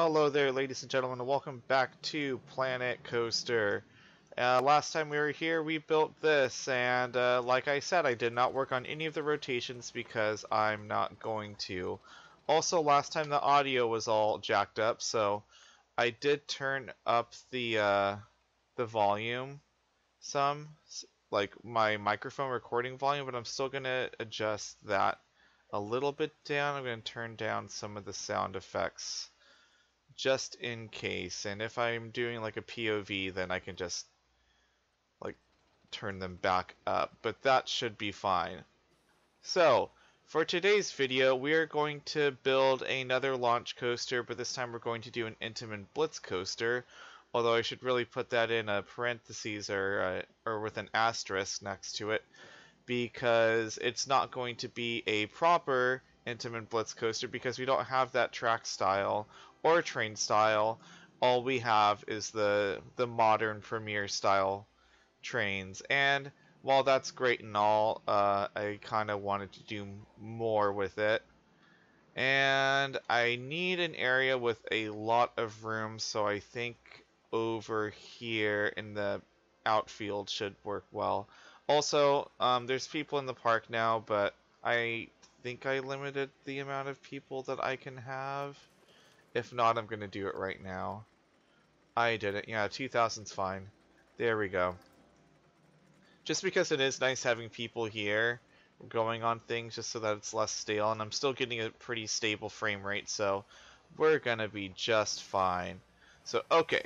Hello there, ladies and gentlemen, and welcome back to Planet Coaster. Uh, last time we were here, we built this, and uh, like I said, I did not work on any of the rotations because I'm not going to. Also, last time the audio was all jacked up, so I did turn up the uh, the volume some, like my microphone recording volume, but I'm still going to adjust that a little bit down. I'm going to turn down some of the sound effects just in case. And if I'm doing like a POV, then I can just like turn them back up. But that should be fine. So, for today's video, we are going to build another launch coaster, but this time we're going to do an Intamin Blitz coaster. Although I should really put that in a parentheses or uh, or with an asterisk next to it, because it's not going to be a proper Intamin Blitz coaster because we don't have that track style or train style. All we have is the the modern Premier style trains, and while that's great and all, uh, I kind of wanted to do more with it. And I need an area with a lot of room, so I think over here in the outfield should work well. Also, um, there's people in the park now, but I think I limited the amount of people that I can have. If not, I'm going to do it right now. I did it. Yeah, 2000's fine. There we go. Just because it is nice having people here going on things just so that it's less stale, and I'm still getting a pretty stable frame rate, so we're going to be just fine. So, okay.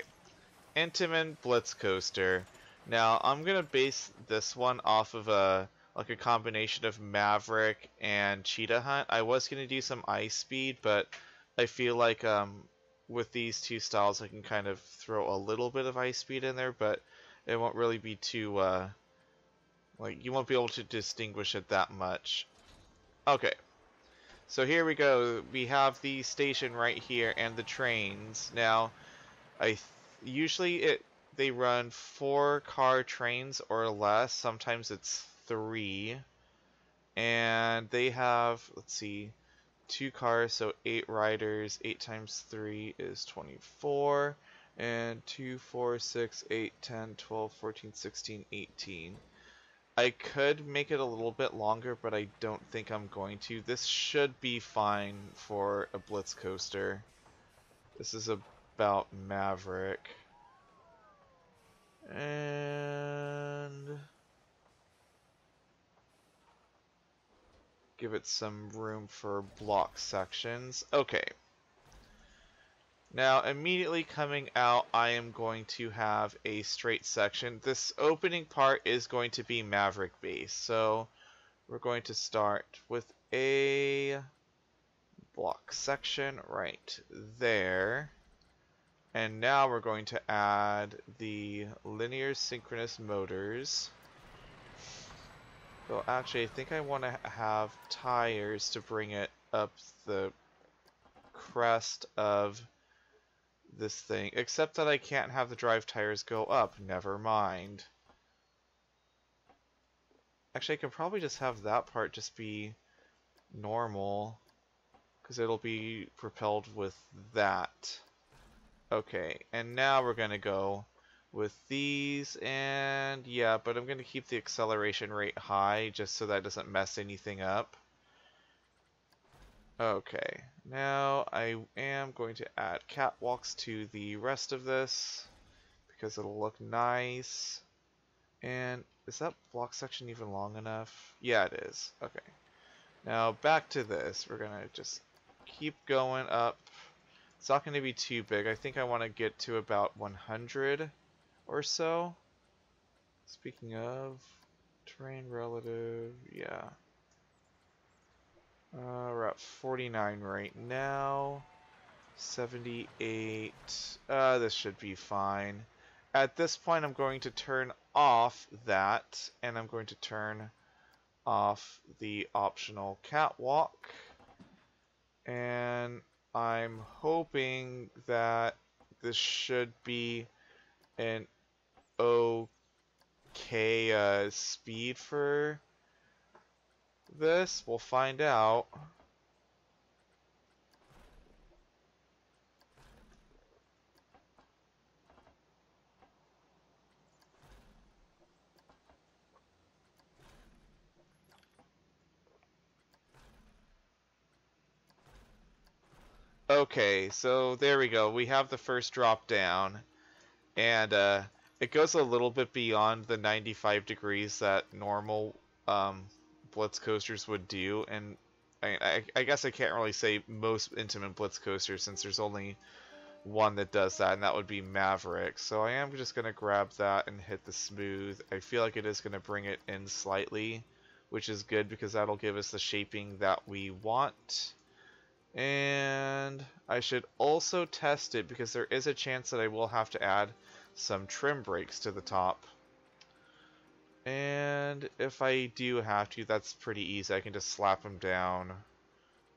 Intamin Blitz Coaster. Now, I'm going to base this one off of a like a combination of Maverick and Cheetah Hunt. I was going to do some iSpeed, but I feel like um, with these two styles I can kind of throw a little bit of iSpeed in there, but it won't really be too, uh, like, you won't be able to distinguish it that much. Okay, so here we go. We have the station right here and the trains. Now, I usually it they run four car trains or less. Sometimes it's three. And they have, let's see, two cars, so eight riders. Eight times three is 24. And 2, 4, 6, 8, 10, 12, 14, 16, 18. I could make it a little bit longer, but I don't think I'm going to. This should be fine for a Blitz coaster. This is about Maverick. And... give it some room for block sections. Okay. Now, immediately coming out, I am going to have a straight section. This opening part is going to be Maverick base. So, we're going to start with a block section right there. And now we're going to add the linear synchronous motors. Well, actually, I think I want to have tires to bring it up the crest of this thing. Except that I can't have the drive tires go up. Never mind. Actually, I can probably just have that part just be normal. Because it'll be propelled with that. Okay, and now we're going to go with these and yeah but I'm gonna keep the acceleration rate high just so that doesn't mess anything up. Okay now I am going to add catwalks to the rest of this because it'll look nice. And is that block section even long enough? Yeah it is. Okay. Now back to this. We're gonna just keep going up. It's not going to be too big. I think I want to get to about 100 or so. Speaking of terrain relative, yeah. Uh, we're at 49 right now. 78. Uh, this should be fine. At this point, I'm going to turn off that, and I'm going to turn off the optional catwalk. And I'm hoping that this should be an okay uh, speed for this? We'll find out. Okay, so there we go. We have the first drop down and uh, it goes a little bit beyond the 95 degrees that normal um, Blitz coasters would do, and I, I, I guess I can't really say most Intamin Blitz coasters since there's only one that does that, and that would be Maverick. So I am just going to grab that and hit the smooth. I feel like it is going to bring it in slightly, which is good because that'll give us the shaping that we want. And I should also test it because there is a chance that I will have to add some trim brakes to the top. And if I do have to, that's pretty easy. I can just slap them down.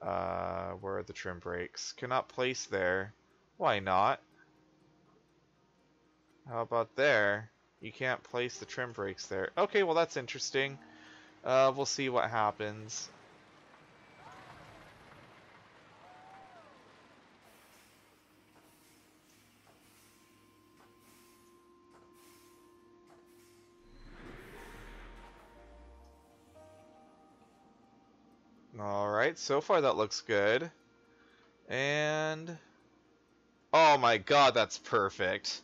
Uh, where are the trim brakes? Cannot place there. Why not? How about there? You can't place the trim brakes there. Okay, well that's interesting. Uh, we'll see what happens. Alright, so far that looks good. And... Oh my god, that's perfect.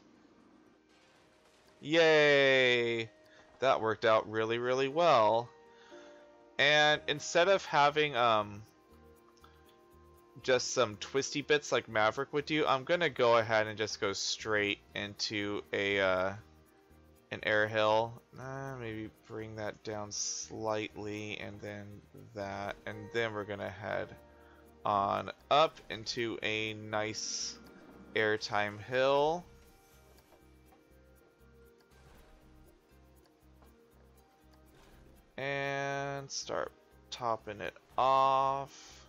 Yay! That worked out really, really well. And instead of having um, just some twisty bits like Maverick would do, I'm going to go ahead and just go straight into a... Uh, an air hill. Uh, maybe bring that down slightly and then that. And then we're going to head on up into a nice airtime hill. And start topping it off.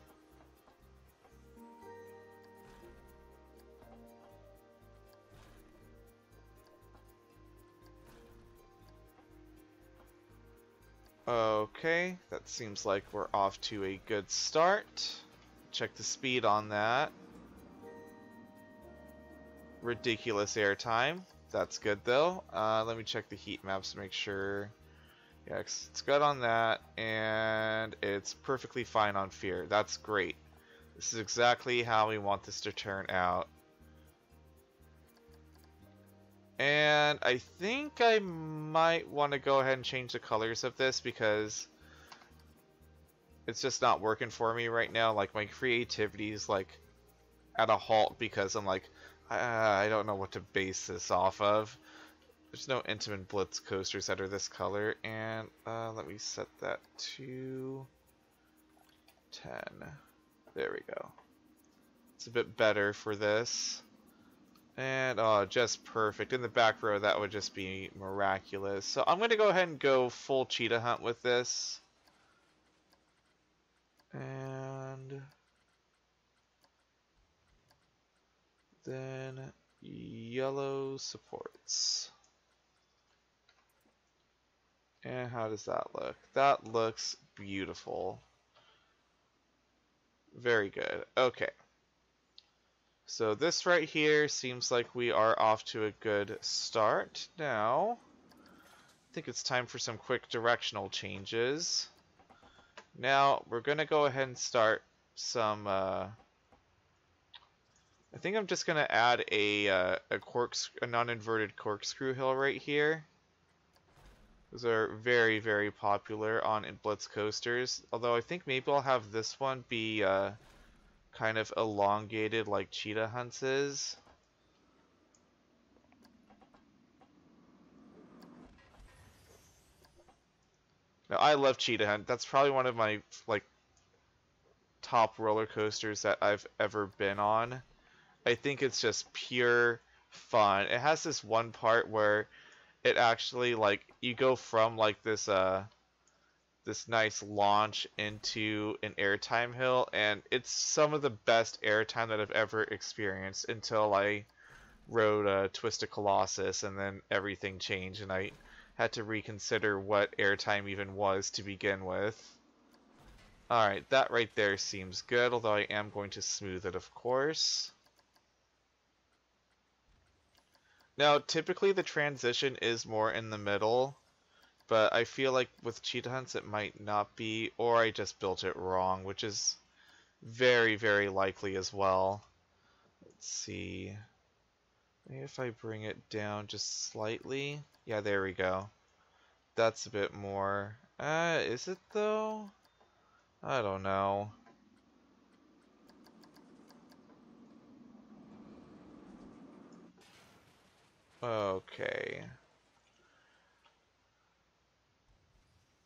Okay, that seems like we're off to a good start. Check the speed on that. Ridiculous airtime. That's good though. Uh, let me check the heat maps to make sure. Yeah, it's good on that, and it's perfectly fine on fear. That's great. This is exactly how we want this to turn out. And I think I might want to go ahead and change the colors of this because it's just not working for me right now. Like my creativity is like at a halt because I'm like, I don't know what to base this off of. There's no Intamin Blitz coasters that are this color. And uh, let me set that to 10. There we go. It's a bit better for this. And, oh, just perfect. In the back row, that would just be miraculous. So I'm going to go ahead and go full cheetah hunt with this. And... Then yellow supports. And how does that look? That looks beautiful. Very good. Okay. So this right here seems like we are off to a good start. Now, I think it's time for some quick directional changes. Now, we're going to go ahead and start some... Uh, I think I'm just going to add a, uh, a, corkscrew, a non-inverted corkscrew hill right here. Those are very, very popular on Blitz coasters. Although I think maybe I'll have this one be... Uh, kind of elongated like cheetah hunts is. Now, I love Cheetah Hunt. That's probably one of my like top roller coasters that I've ever been on. I think it's just pure fun. It has this one part where it actually like you go from like this uh this nice launch into an airtime hill, and it's some of the best airtime that I've ever experienced until I rode a Twisted Colossus, and then everything changed, and I had to reconsider what airtime even was to begin with. Alright, that right there seems good, although I am going to smooth it, of course. Now, typically the transition is more in the middle, but I feel like with cheetah hunts it might not be, or I just built it wrong, which is very, very likely as well. Let's see. Maybe if I bring it down just slightly. Yeah, there we go. That's a bit more. Uh, is it though? I don't know. Okay.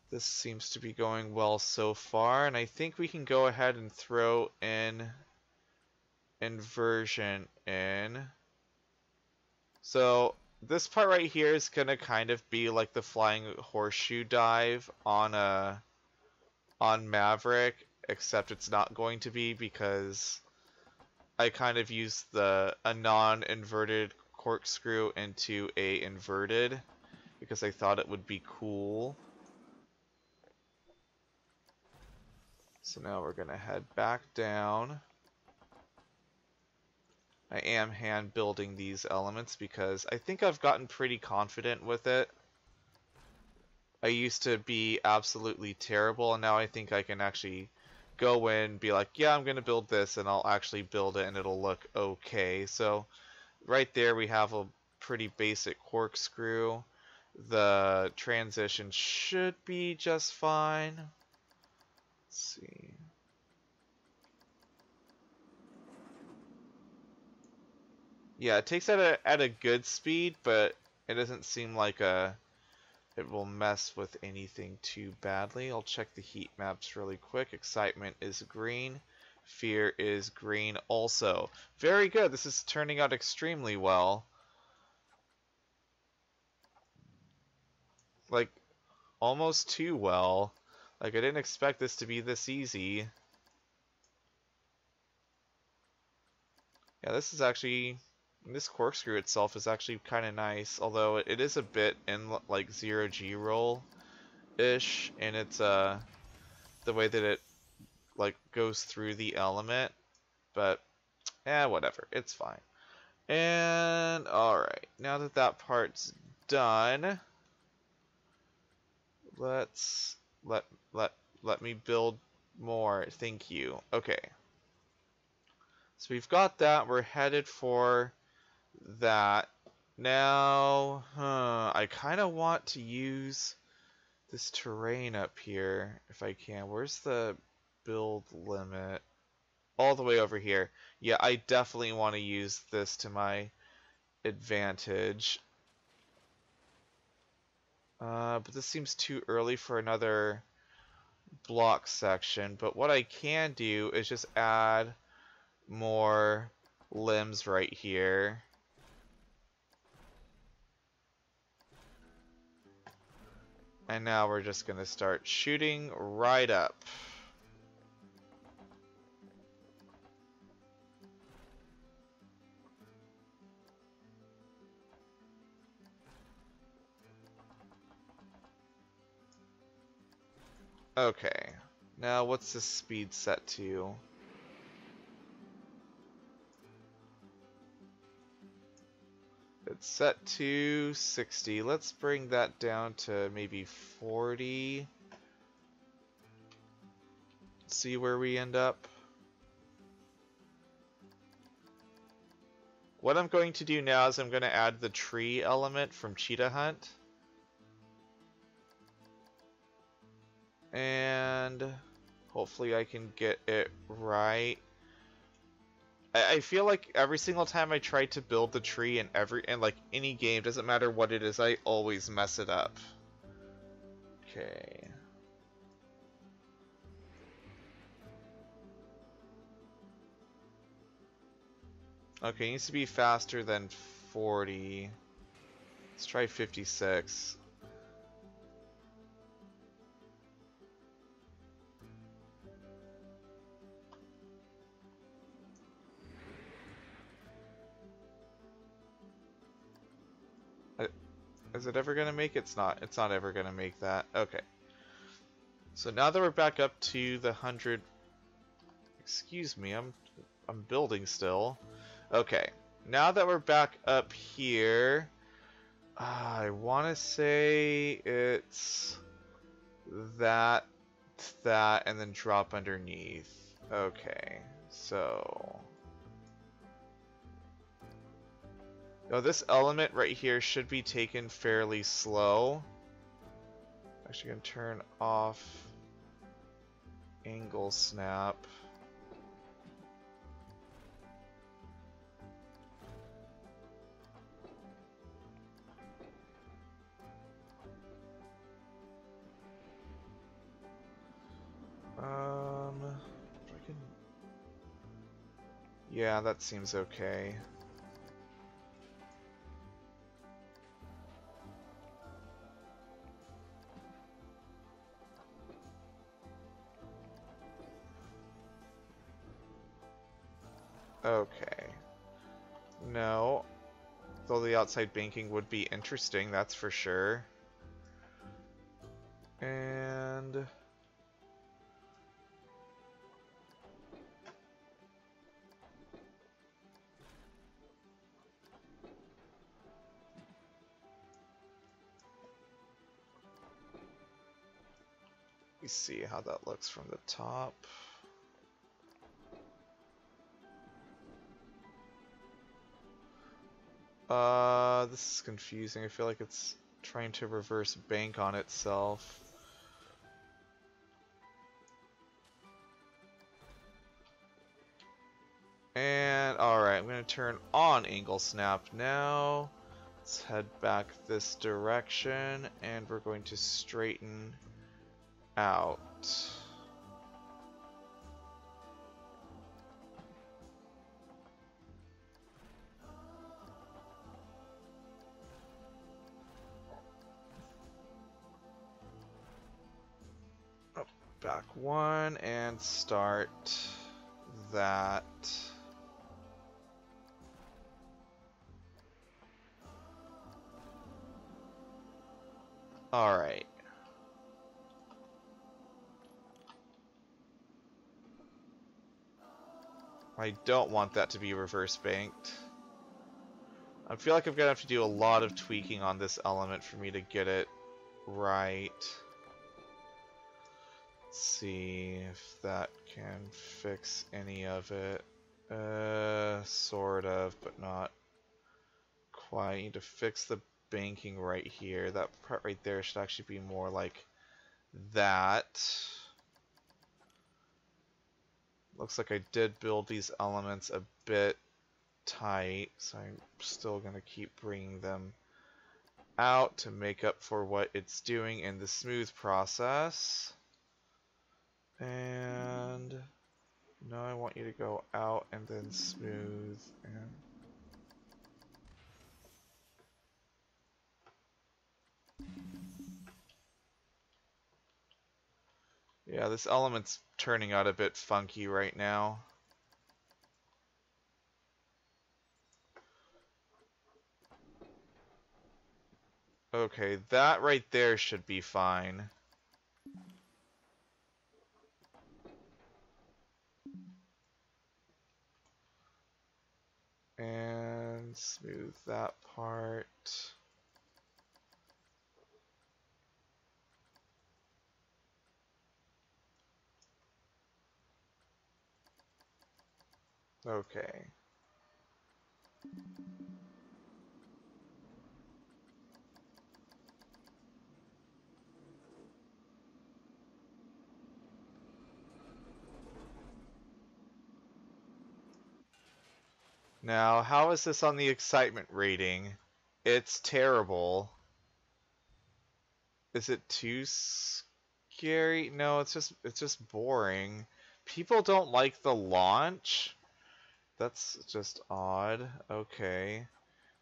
This seems to be going well so far, and I think we can go ahead and throw in inversion in. So this part right here is gonna kind of be like the flying horseshoe dive on a on Maverick, except it's not going to be because I kind of used the a non-inverted corkscrew into a inverted because I thought it would be cool. So now we're going to head back down. I am hand building these elements because I think I've gotten pretty confident with it. I used to be absolutely terrible and now I think I can actually go in, and be like, yeah, I'm going to build this and I'll actually build it and it'll look okay. So right there we have a pretty basic corkscrew. The transition should be just fine. Let's see. Yeah, it takes at a at a good speed, but it doesn't seem like a it will mess with anything too badly. I'll check the heat maps really quick. Excitement is green. Fear is green also. Very good. This is turning out extremely well. Like, almost too well. Like, I didn't expect this to be this easy. Yeah, this is actually... This corkscrew itself is actually kind of nice, although it is a bit in, like, zero-G roll-ish, and it's, uh, the way that it, like, goes through the element, but, eh, whatever, it's fine. And, alright, now that that part's done, let's let let me build more. Thank you. Okay. So we've got that. We're headed for that. Now, huh, I kind of want to use this terrain up here if I can. Where's the build limit? All the way over here. Yeah, I definitely want to use this to my advantage. Uh, but this seems too early for another block section. But what I can do is just add more LIMs right here. And now we're just going to start shooting right up. Okay. Now what's the speed set to? It's set to 60. Let's bring that down to maybe 40. See where we end up. What I'm going to do now is I'm going to add the tree element from Cheetah Hunt. And hopefully I can get it right. I, feel like every single time I try to build the tree in every in like any game, doesn't matter what it is, I always mess it up. Okay. Okay, it needs to be faster than 40. Let's try 56. Is it ever gonna make? It's not. It's not ever gonna make that. Okay. So now that we're back up to the hundred. Excuse me, I'm I'm building still. Okay. Now that we're back up here, uh, I want to say it's that, that, and then drop underneath. Okay, so Now this element right here should be taken fairly slow. Actually gonna turn off angle snap. Um. Yeah, that seems okay. Okay. No. Though the outside banking would be interesting, that's for sure. And... me see how that looks from the top. Uh, this is confusing. I feel like it's trying to reverse bank on itself. And, alright, I'm going to turn on angle snap now. Let's head back this direction, and we're going to straighten out. One and start that. All right. I don't want that to be reverse banked. I feel like I'm going to have to do a lot of tweaking on this element for me to get it right. Let's see if that can fix any of it. Uh, sort of, but not quite. Need to fix the banking right here. That part right there should actually be more like that. Looks like I did build these elements a bit tight, so I'm still going to keep bringing them out to make up for what it's doing in the smooth process. And now I want you to go out and then smooth and Yeah, this element's turning out a bit funky right now. Okay, that right there should be fine. And smooth that part. Okay. Now, how is this on the excitement rating? It's terrible. Is it too scary? No, it's just it's just boring. People don't like the launch. That's just odd. Okay.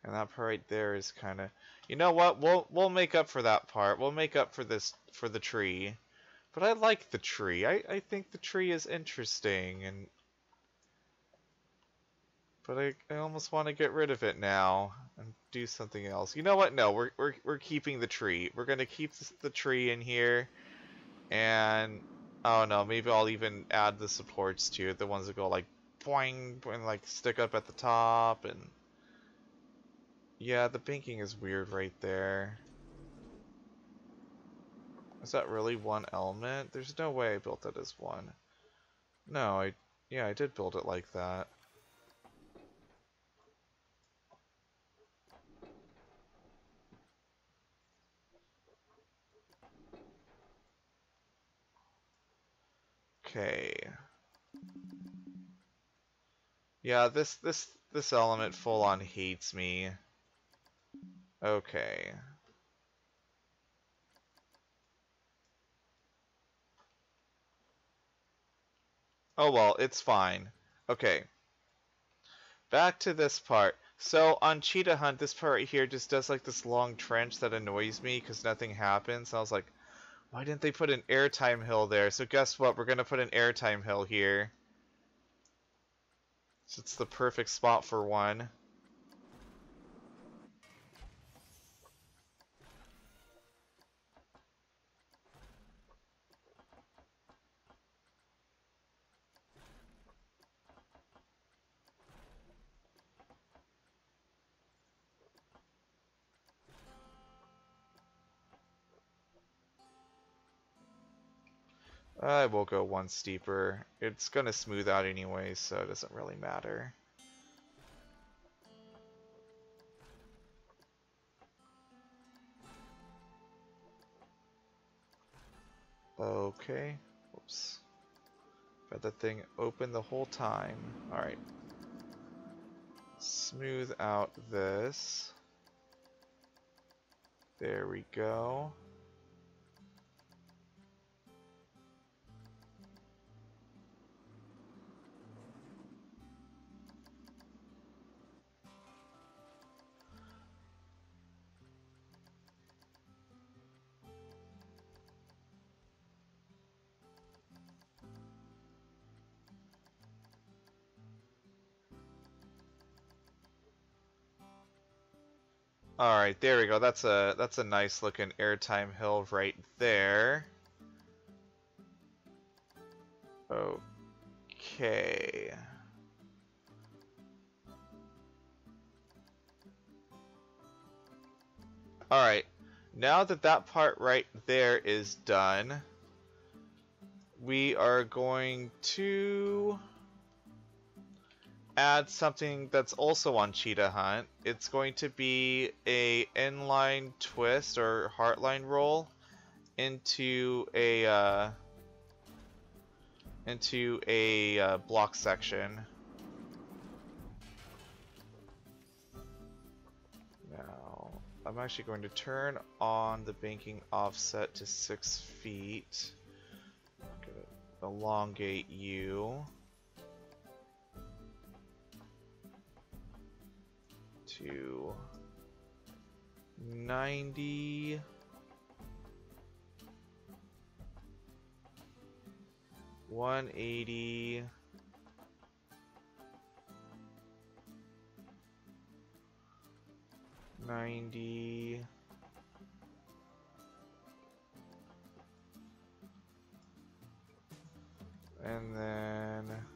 And that part right there is kind of... You know what? We'll we'll make up for that part. We'll make up for this for the tree. But I like the tree. I, I think the tree is interesting and but I, I almost want to get rid of it now and do something else. You know what? No, we're we're we're keeping the tree. We're gonna keep the tree in here, and oh no, maybe I'll even add the supports to it. The ones that go like boing, and like stick up at the top and yeah, the banking is weird right there. Is that really one element? There's no way I built it as one. No, I yeah, I did build it like that. Okay. Yeah, this this this element full on hates me. Okay. Oh well, it's fine. Okay. Back to this part. So on Cheetah Hunt, this part right here just does like this long trench that annoys me because nothing happens. I was like, why didn't they put an airtime hill there? So guess what? We're going to put an airtime hill here. So it's the perfect spot for one. I will go one steeper. It's going to smooth out anyway, so it doesn't really matter. Okay. Oops. Got that thing open the whole time. Alright. Smooth out this. There we go. Right, there we go. That's a that's a nice looking airtime hill right there. Okay. All right. Now that that part right there is done, we are going to add something that's also on Cheetah Hunt. It's going to be a inline twist or heartline roll into a uh, into a uh, block section. Now, I'm actually going to turn on the banking offset to six feet. Elongate you. To 90 180 90 and then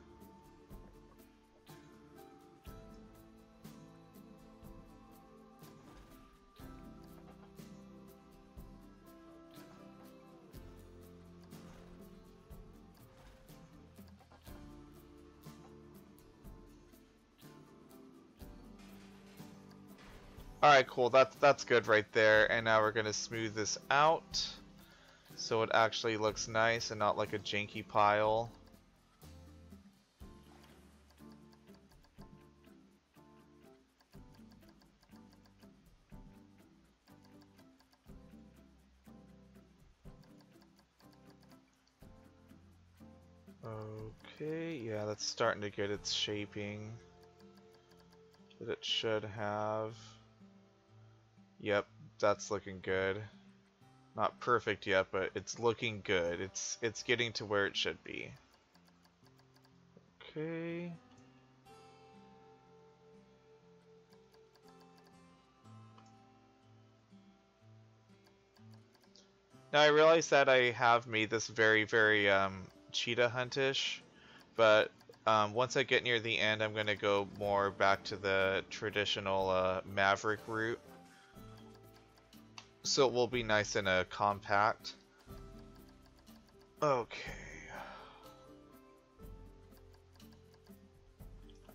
Alright, cool. That's, that's good right there. And now we're going to smooth this out. So it actually looks nice and not like a janky pile. Okay, yeah, that's starting to get its shaping that it should have. Yep, that's looking good. Not perfect yet, but it's looking good. It's it's getting to where it should be. Okay. Now I realize that I have made this very, very um, cheetah huntish, but um, once I get near the end, I'm going to go more back to the traditional uh, Maverick route. So it will be nice and uh, compact. Okay.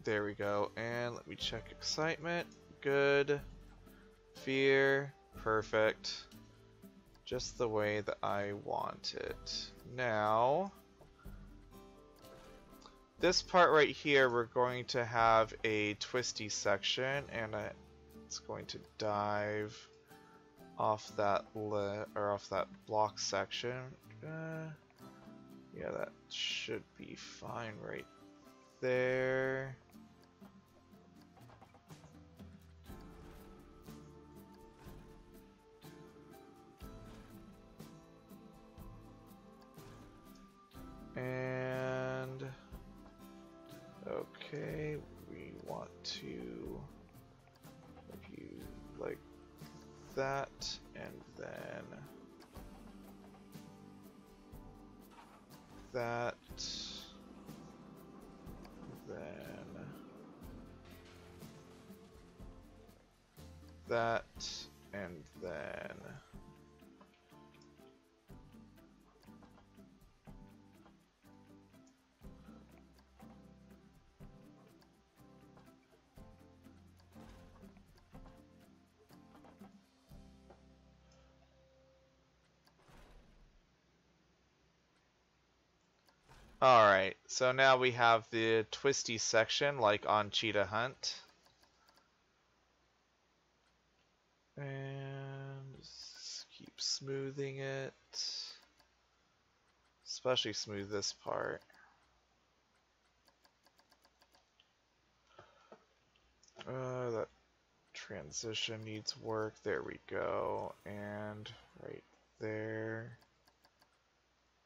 There we go. And let me check excitement. Good. Fear. Perfect. Just the way that I want it. Now, this part right here, we're going to have a twisty section, and it's going to dive off that or off that block section. Uh, yeah, that should be fine right there. And okay, we want to that and then that then that Alright, so now we have the twisty section like on Cheetah Hunt. And keep smoothing it. Especially smooth this part. Uh, that transition needs work. There we go. And right there.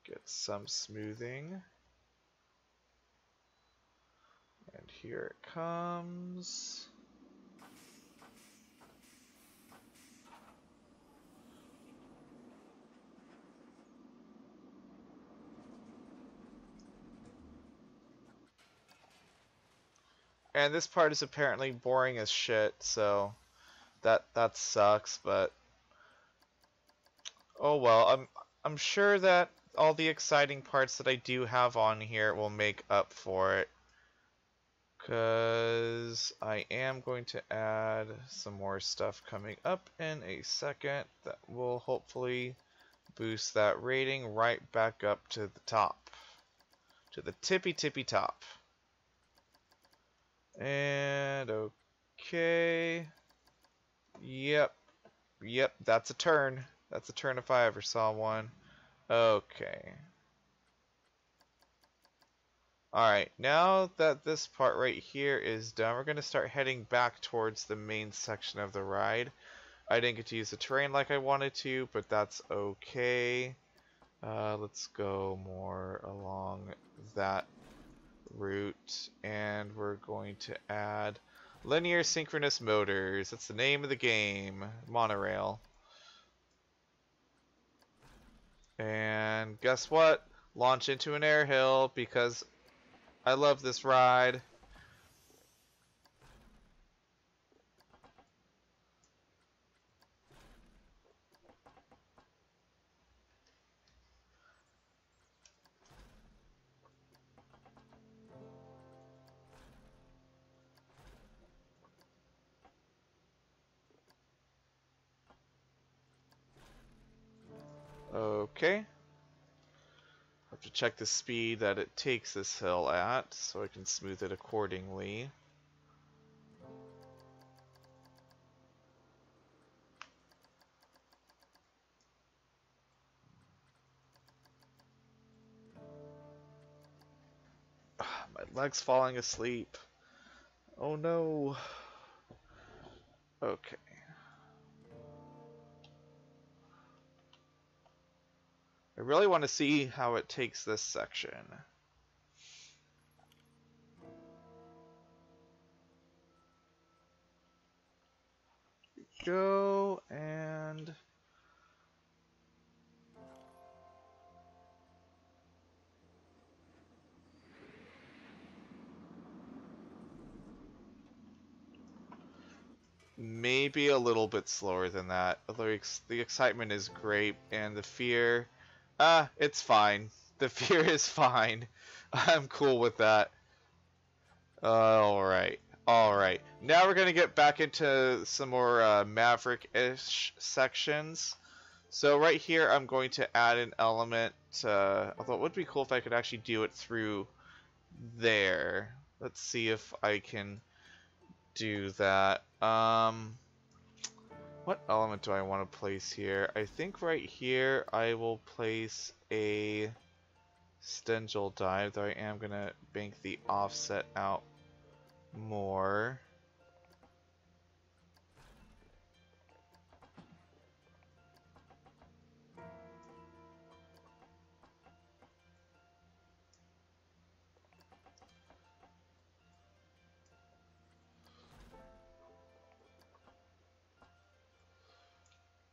Get some smoothing. And here it comes. And this part is apparently boring as shit, so that that sucks, but oh well. I'm I'm sure that all the exciting parts that I do have on here will make up for it. Because I am going to add some more stuff coming up in a second that will hopefully boost that rating right back up to the top. To the tippy tippy top. And okay. Yep. Yep, that's a turn. That's a turn if I ever saw one. Okay. Alright, now that this part right here is done, we're going to start heading back towards the main section of the ride. I didn't get to use the terrain like I wanted to, but that's okay. Uh, let's go more along that route, and we're going to add linear synchronous motors. That's the name of the game, monorail. And guess what? Launch into an air hill because I love this ride. Check the speed that it takes this hill at, so I can smooth it accordingly. My leg's falling asleep. Oh no. Okay. I really want to see how it takes this section. Go and... maybe a little bit slower than that. Although the excitement is great and the fear uh, it's fine. The fear is fine. I'm cool with that. Uh, alright. Alright. Now we're going to get back into some more uh, Maverick-ish sections. So right here I'm going to add an element, uh, although it would be cool if I could actually do it through there. Let's see if I can do that. Um, what element do I want to place here? I think right here I will place a Stengel dive, though I am going to bank the offset out more.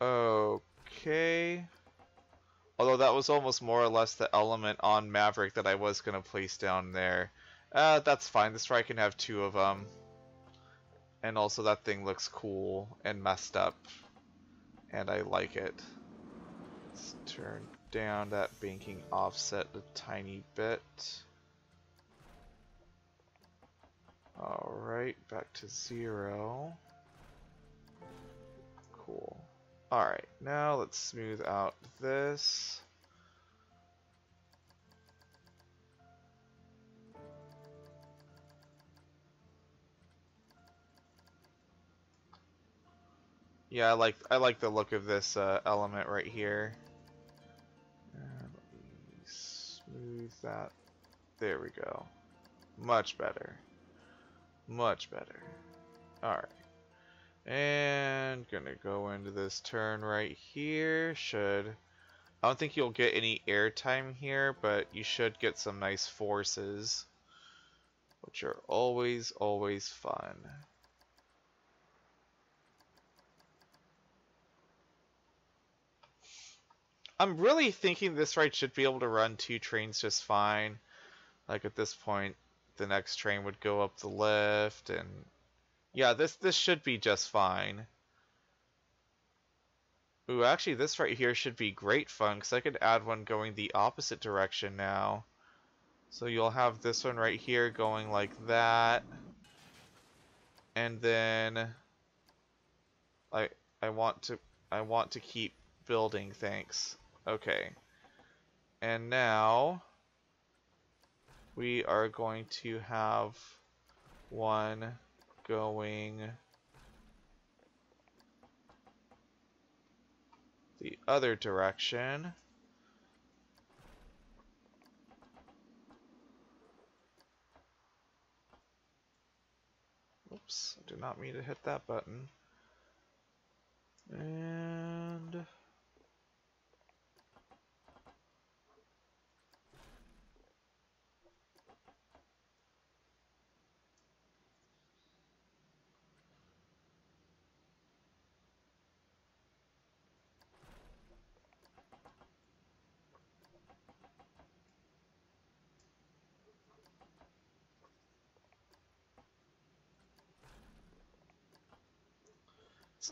Okay. Although that was almost more or less the element on Maverick that I was going to place down there. Uh, that's fine. This try can have two of them. And also that thing looks cool and messed up. And I like it. Let's turn down that banking offset a tiny bit. Alright, back to zero. Alright, now let's smooth out this. Yeah, I like I like the look of this uh, element right here. Me smooth that. There we go. Much better. Much better. Alright. And gonna go into this turn right here. Should I don't think you'll get any airtime here, but you should get some nice forces, which are always, always fun. I'm really thinking this ride should be able to run two trains just fine. Like at this point, the next train would go up the lift and yeah, this this should be just fine. Ooh, actually, this right here should be great fun, because I could add one going the opposite direction now. So you'll have this one right here going like that. And then... I, I want to I want to keep building, thanks. Okay. And now... We are going to have one going the other direction. Oops, I did not mean to hit that button. And...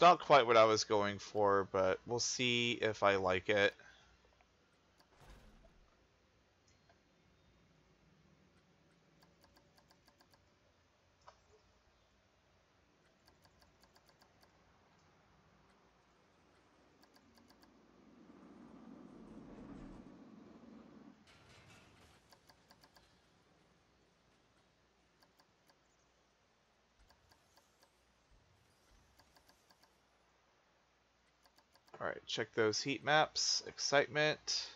not quite what I was going for, but we'll see if I like it. Alright, check those heat maps. Excitement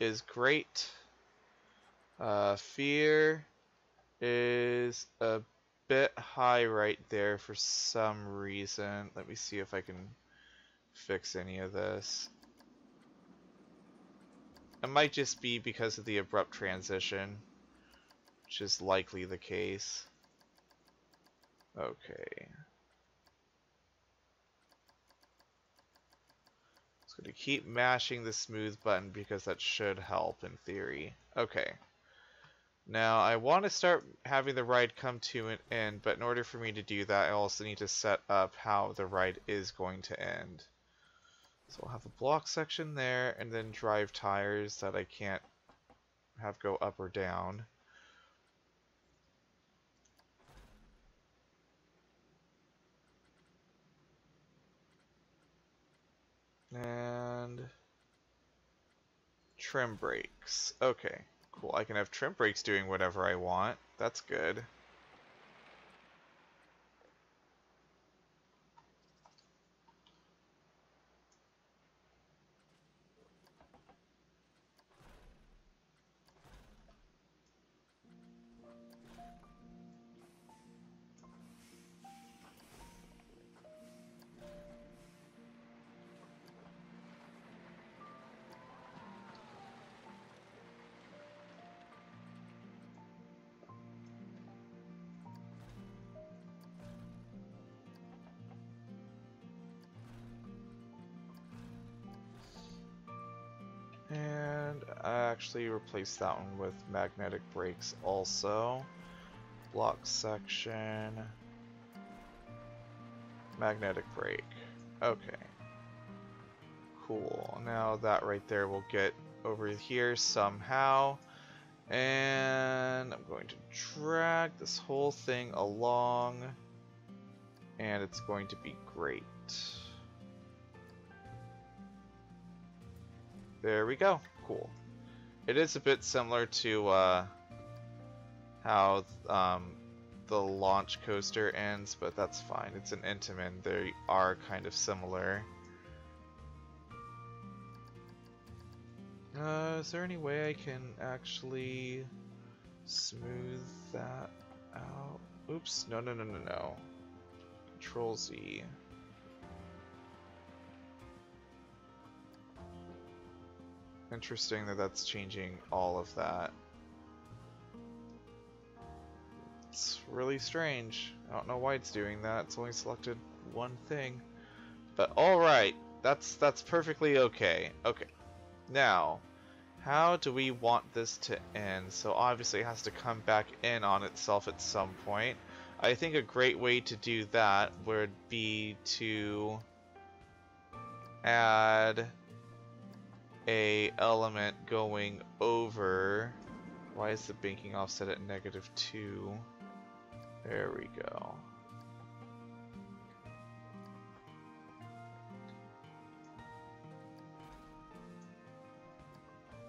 is great. Uh, fear is a bit high right there for some reason. Let me see if I can fix any of this. It might just be because of the abrupt transition, which is likely the case. Okay. To keep mashing the smooth button because that should help in theory. Okay. Now, I want to start having the ride come to an end, but in order for me to do that, I also need to set up how the ride is going to end. So I'll have a block section there, and then drive tires that I can't have go up or down. And trim brakes. Okay, Cool, I can have trim brakes doing whatever I want. That's good. Actually replaced that one with magnetic brakes also. Block section. Magnetic brake. Okay. Cool. Now that right there will get over here somehow. And I'm going to drag this whole thing along. And it's going to be great. There we go. Cool. It is a bit similar to uh, how um, the launch coaster ends, but that's fine. It's an Intamin. They are kind of similar. Uh, is there any way I can actually smooth that out? Oops, no, no, no, no, no. Control Z. Interesting that that's changing all of that. It's really strange. I don't know why it's doing that. It's only selected one thing. But alright, that's that's perfectly okay. Okay. Now, how do we want this to end? So obviously it has to come back in on itself at some point. I think a great way to do that would be to add a element going over. Why is the banking offset at negative 2 there we go.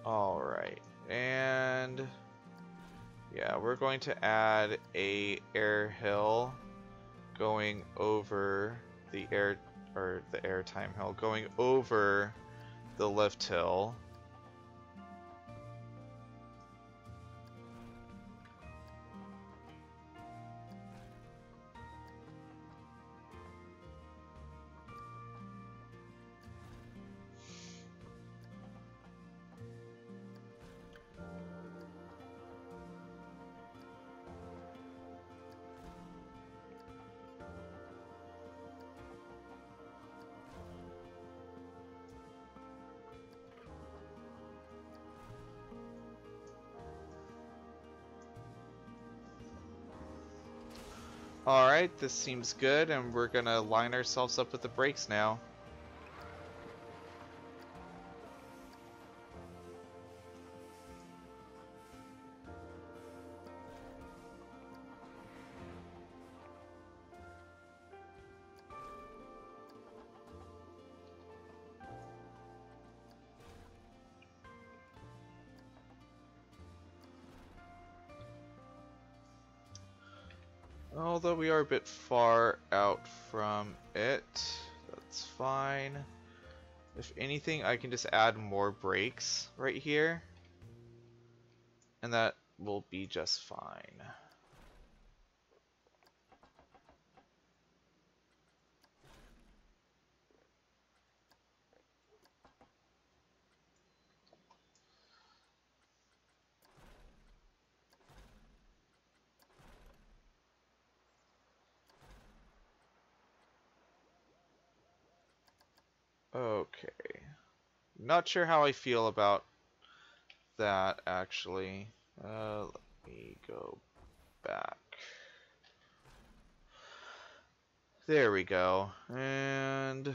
Alright and yeah we're going to add a air hill going over the air or the airtime hill going over the lift hill. This seems good, and we're gonna line ourselves up with the brakes now. Although we are a bit far out from it, that's fine. If anything, I can just add more brakes right here. And that will be just fine. Okay. Not sure how I feel about that, actually. Uh, let me go back. There we go. And...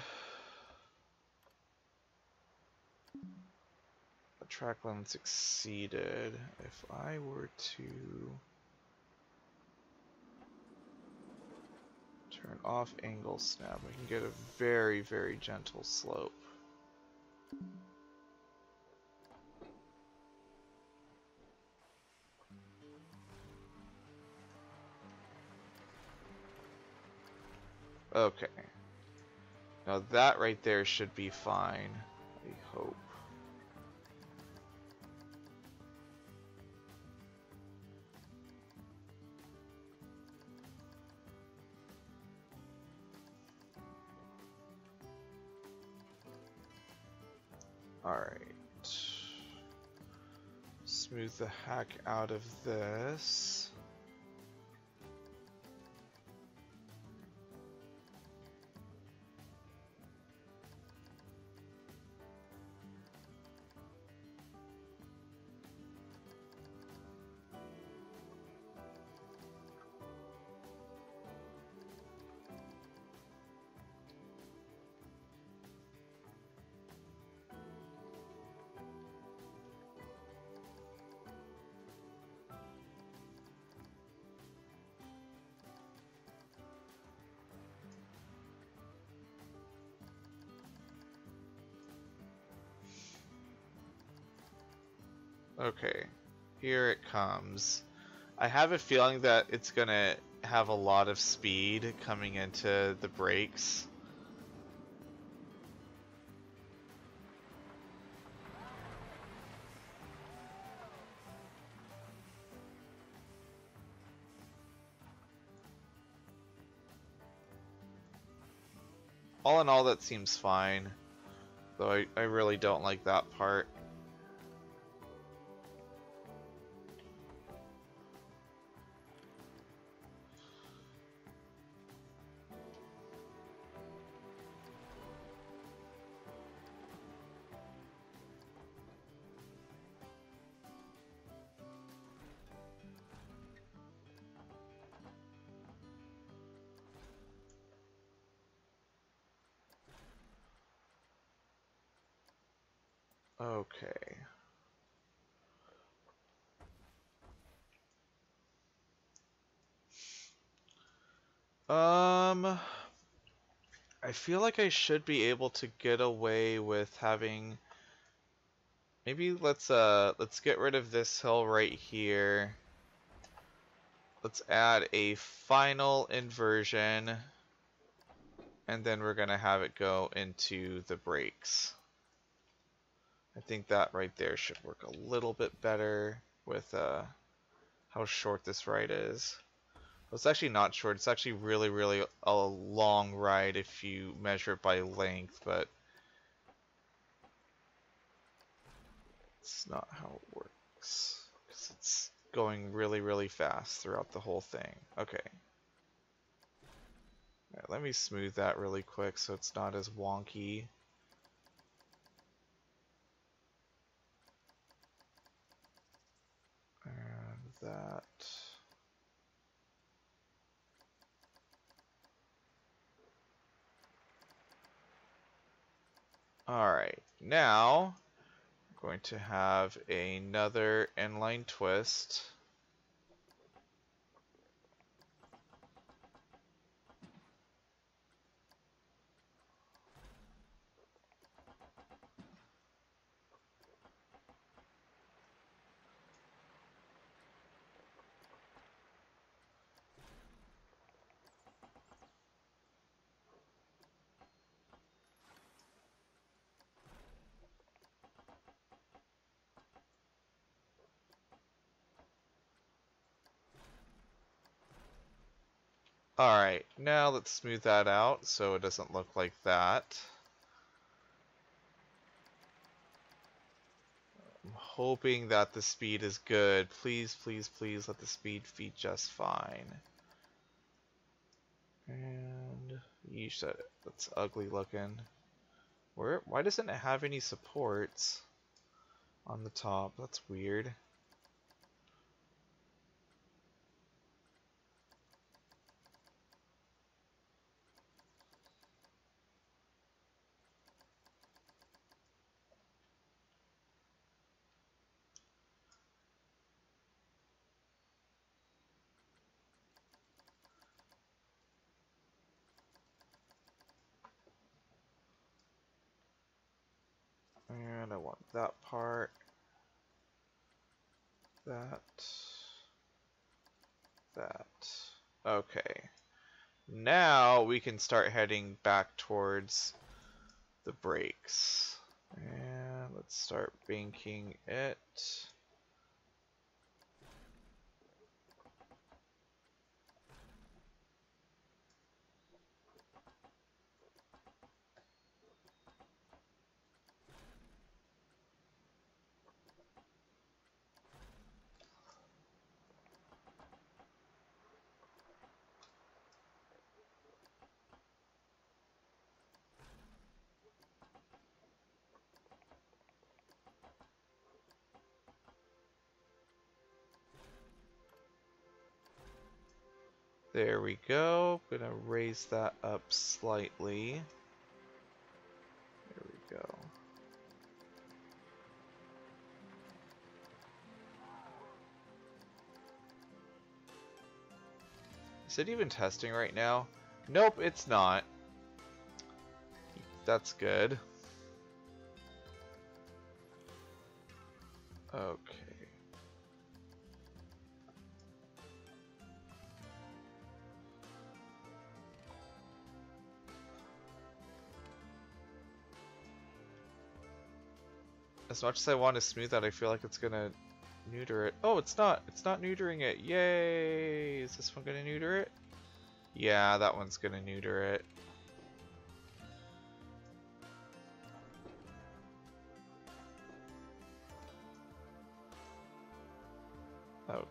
The track limits exceeded. If I were to... An off-angle snap, we can get a very, very gentle slope. Okay. Now that right there should be fine, I hope. Alright. Smooth the heck out of this. Okay, here it comes. I have a feeling that it's gonna have a lot of speed coming into the brakes. All in all, that seems fine. Though I, I really don't like that part. Okay. Um, I feel like I should be able to get away with having. Maybe let's uh let's get rid of this hill right here. Let's add a final inversion, and then we're gonna have it go into the brakes. I think that right there should work a little bit better with uh, how short this ride is. Well, it's actually not short. It's actually really, really a long ride if you measure it by length, but it's not how it works. Because it's going really, really fast throughout the whole thing. Okay. Right, let me smooth that really quick so it's not as wonky. That. Alright, now I'm going to have another inline twist. Alright, now let's smooth that out so it doesn't look like that. I'm hoping that the speed is good. Please, please, please let the speed be just fine. And you said that's ugly looking. Where? Why doesn't it have any supports on the top? That's weird. And I want that part. That. That. Okay. Now we can start heading back towards the brakes. And let's start banking it. There we go. Gonna raise that up slightly. There we go. Is it even testing right now? Nope, it's not. That's good. Okay. As much as I want to smooth that, I feel like it's gonna neuter it. Oh, it's not. It's not neutering it. Yay! Is this one gonna neuter it? Yeah, that one's gonna neuter it. Okay.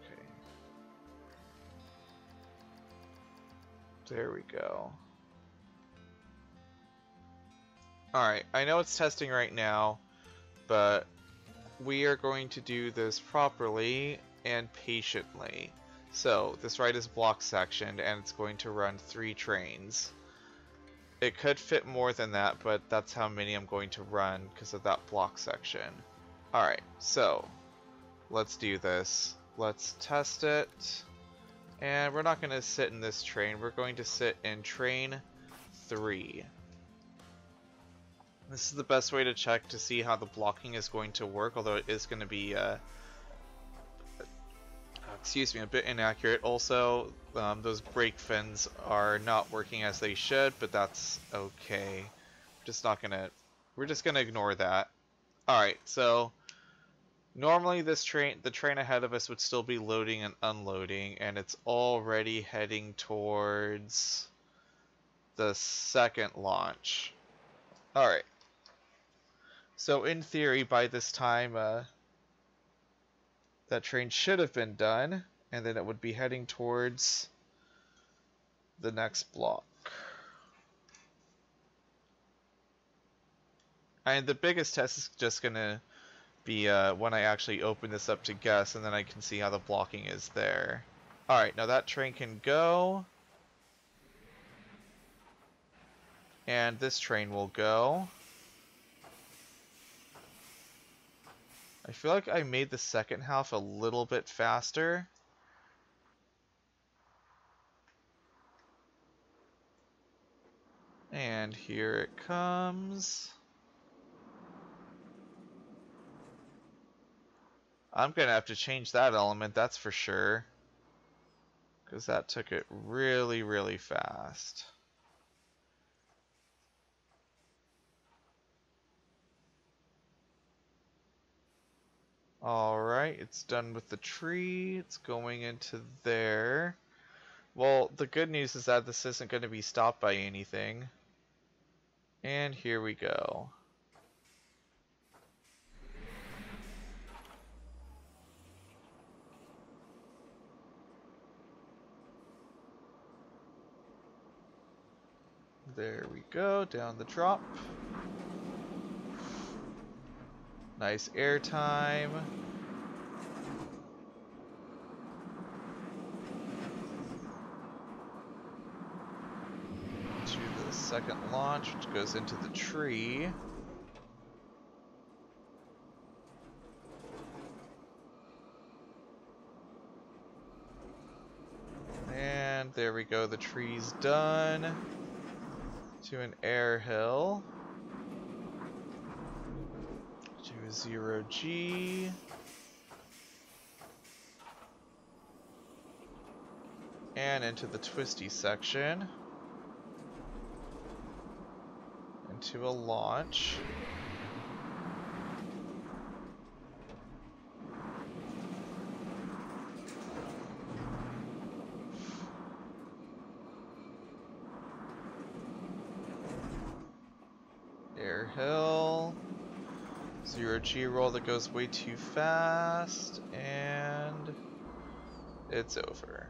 There we go. Alright, I know it's testing right now but we are going to do this properly and patiently. So, this ride is block sectioned and it's going to run three trains. It could fit more than that, but that's how many I'm going to run because of that block section. Alright, so, let's do this. Let's test it. And we're not going to sit in this train, we're going to sit in train 3. This is the best way to check to see how the blocking is going to work, although it is going to be, uh, excuse me, a bit inaccurate. Also, um, those brake fins are not working as they should, but that's okay. We're just not gonna, we're just gonna ignore that. Alright, so, normally this train, the train ahead of us would still be loading and unloading, and it's already heading towards the second launch. Alright. So in theory, by this time, uh, that train should have been done, and then it would be heading towards the next block. And the biggest test is just going to be uh, when I actually open this up to guess, and then I can see how the blocking is there. Alright, now that train can go. And this train will go. I feel like I made the second half a little bit faster. And here it comes. I'm going to have to change that element, that's for sure. Because that took it really, really fast. Alright, it's done with the tree. It's going into there. Well, the good news is that this isn't going to be stopped by anything. And here we go. There we go, down the drop. Nice airtime. To the second launch, which goes into the tree. And there we go, the tree's done. To an air hill. zero G. And into the twisty section. Into a launch. That goes way too fast, and it's over.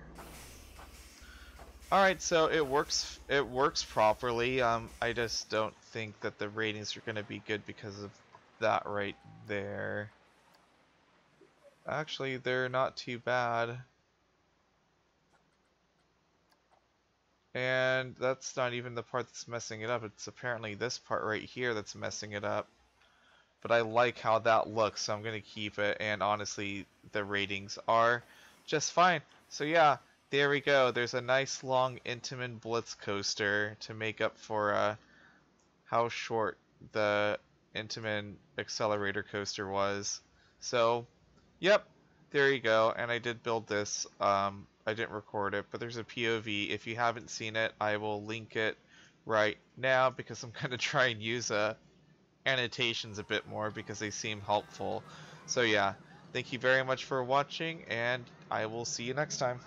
Alright, so it works it works properly. Um, I just don't think that the ratings are going to be good because of that right there. Actually, they're not too bad. And that's not even the part that's messing it up. It's apparently this part right here that's messing it up. But I like how that looks, so I'm going to keep it. And honestly, the ratings are just fine. So yeah, there we go. There's a nice long Intamin Blitz coaster to make up for uh, how short the Intamin Accelerator coaster was. So, yep, there you go. And I did build this. Um, I didn't record it, but there's a POV. If you haven't seen it, I will link it right now because I'm going to try and use uh, annotations a bit more because they seem helpful. So yeah, thank you very much for watching, and I will see you next time.